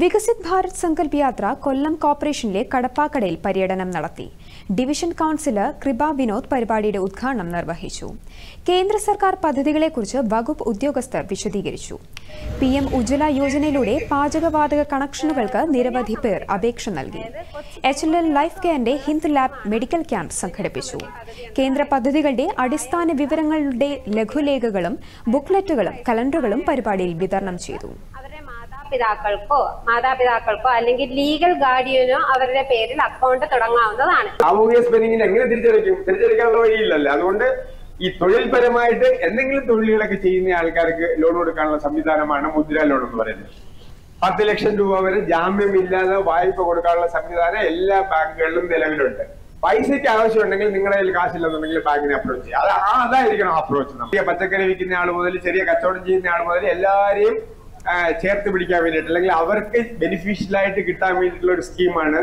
വികസിത് ഭാരത് സങ്കല്പ് യാത്ര കൊല്ലം കോർപ്പറേഷനിലെ കടപ്പാക്കടയിൽ പര്യടനം നടത്തി. ഡിവിഷൻ കൌൺസിലർ കൃപ വിനോദ് പരിപാടിയുടെ ഉദ്ഘാടനം നിർവഹിച്ചു. കേന്ദ്ര സർക്കാർ പദ്ധതികളെക്കുറിച്ച് വകുപ്പ് ഉദ്യോഗസ്ഥർ വിശദീകരിച്ചു. പി എം ഉജ്ജ്വല യോജനയിലൂടെ പാചകവാതക കണക്ഷനുകൾക്ക് നിരവധി പേർ അപേക്ഷ നൽകി. എച്ച് എൽ ലൈഫ് കെയറിന്റെ ഹിന്ദ് ലാബ് മെഡിക്കൽ ക്യാമ്പ് സംഘടിപ്പിച്ചു. കേന്ദ്ര പദ്ധതികളുടെ അടിസ്ഥാന വിവരങ്ങളുടെ ലഘുലേഖകളും ബുക്ക്ലെറ്റുകളും കലണ്ടറുകളും പരിപാടിയിൽ വിതരണം ചെയ്തു. അവരുടെ മാതാപിതാക്കൾക്കോ അല്ലെങ്കിൽ ലീഗൽ ഗാർഡിയനോ അവരുടെ പേരിൽ അക്കൗണ്ട് തുടങ്ങാവുന്നതാണ്. എങ്ങനെ തിരിച്ചറിയിക്കും? തിരിച്ചറിയിക്കാനുള്ള വഴിയില്ലല്ലോ അതുകൊണ്ട് ഈ തൊഴിൽപരമായിട്ട് എന്തെങ്കിലും തൊഴിലുകളൊക്കെ ചെയ്യുന്ന ആൾക്കാർക്ക് ലോൺ കൊടുക്കാനുള്ള സംവിധാനമാണ് മുദ്ര ലോൺ എന്ന് പറയുന്നത്. പത്ത് ലക്ഷം രൂപ വരെ ജാമ്യമില്ലാതെ വായ്പ കൊടുക്കാനുള്ള സംവിധാനം എല്ലാ ബാങ്കുകളിലും നിലവിലുണ്ട്. പൈസയ്ക്ക് ആവശ്യമുണ്ടെങ്കിൽ നിങ്ങളുടെ കയ്യിൽ കാശില്ലെന്നുണ്ടെങ്കിൽ ബാങ്കിനെ അപ്രോച്ച് ചെയ്യുക അത് അതായിരിക്കണം അപ്രോച്ച് ചെറിയ പച്ചക്കറി വിൽക്കുന്ന ആൾ മുതൽ ചെറിയ കച്ചവടം ചെയ്യുന്ന ആൾ മുതൽ എല്ലാവരെയും ചേർത്ത് പിടിക്കാൻ വേണ്ടിയിട്ട്. അല്ലെങ്കിൽ അവർക്ക് ബെനിഫിഷ്യൽ ആയിട്ട് കിട്ടാൻ വേണ്ടിയിട്ടുള്ള ഒരു സ്കീമാണ്